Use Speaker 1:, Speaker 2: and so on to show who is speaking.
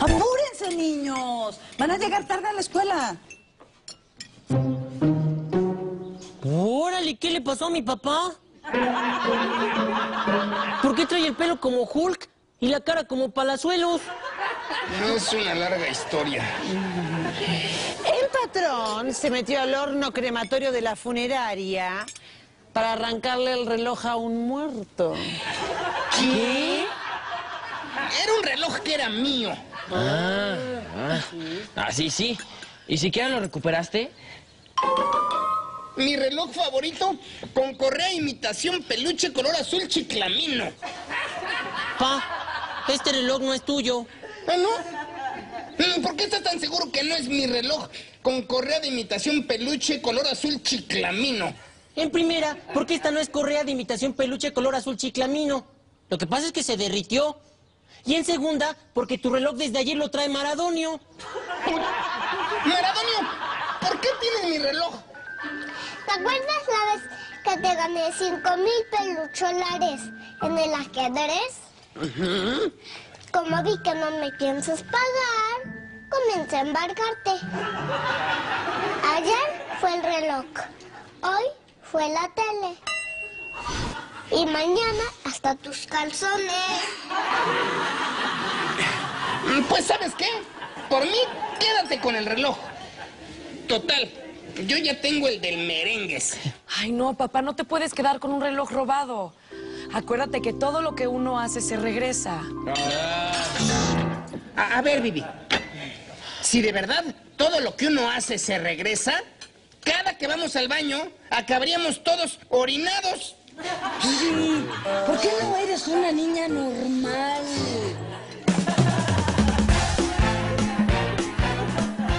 Speaker 1: ¡Apúrense, niños! Van a llegar tarde a la escuela.
Speaker 2: Órale, ¿qué le pasó a mi papá? ¿Por qué trae el pelo como Hulk y la cara como palazuelos?
Speaker 3: Es una larga historia.
Speaker 4: El patrón se metió al horno crematorio de la funeraria para arrancarle el reloj a un muerto.
Speaker 3: ¿Qué? Era un reloj que era mío.
Speaker 2: Ah, ah, ah, sí, sí. ¿Y siquiera lo recuperaste?
Speaker 3: Mi reloj favorito con correa imitación peluche color azul chiclamino.
Speaker 2: Pa, este reloj no es tuyo.
Speaker 3: ¿Ah, no? ¿Por qué estás tan seguro que no es mi reloj con correa de imitación peluche color azul chiclamino?
Speaker 2: En primera, porque esta no es correa de imitación peluche color azul chiclamino. Lo que pasa es que se derritió. Y en segunda, porque tu reloj desde ayer lo trae Maradonio.
Speaker 3: Maradonio, ¿por qué tienes mi reloj?
Speaker 5: ¿Te acuerdas la vez que te gané 5 mil pelucholares en el ajedrez? Como vi que no me piensas pagar, comencé a embarcarte. Ayer fue el reloj, hoy fue la tele. Y mañana hasta tus calzones.
Speaker 3: Pues sabes qué, por mí quédate con el reloj. Total, yo ya tengo el del merengues.
Speaker 6: Ay, no, papá, no te puedes quedar con un reloj robado. Acuérdate que todo lo que uno hace se regresa.
Speaker 3: A, a ver, Vivi. Si de verdad todo lo que uno hace se regresa, cada que vamos al baño acabaríamos todos orinados.
Speaker 1: ¿Por qué no eres una niña normal?